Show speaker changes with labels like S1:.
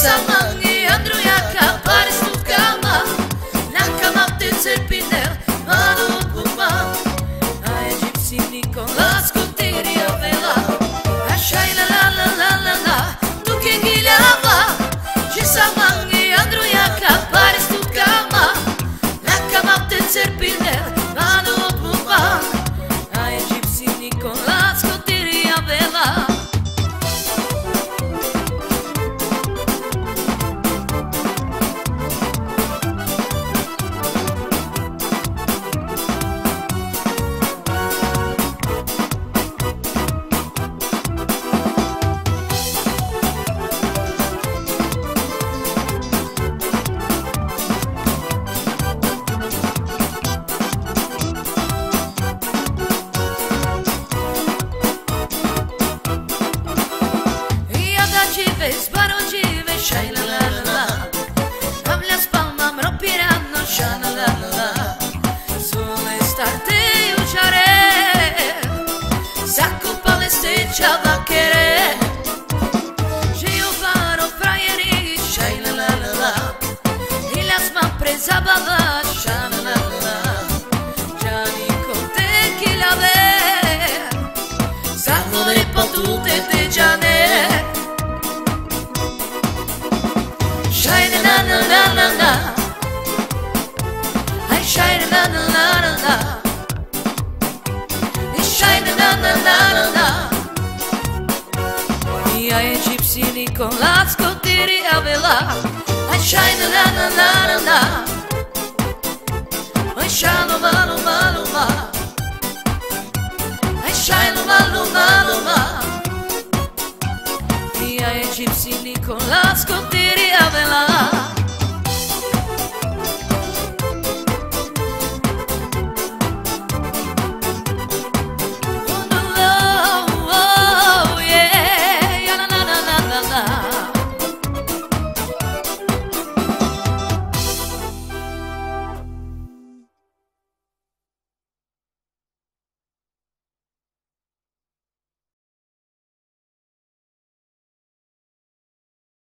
S1: some szaj la la la la Tam la spalma mropiranno, sha la la la Sacco palesticcia da querer Že io faro fraieri, szaj la la la la I las ma presa bava, sha la la la la Gianni con te chi te già Mia egipsini con la scotteria vela I shine na na na na na. I shine ma ma ma ma. I shine ma ma ma ma. Mia egipsini con la scotteria vela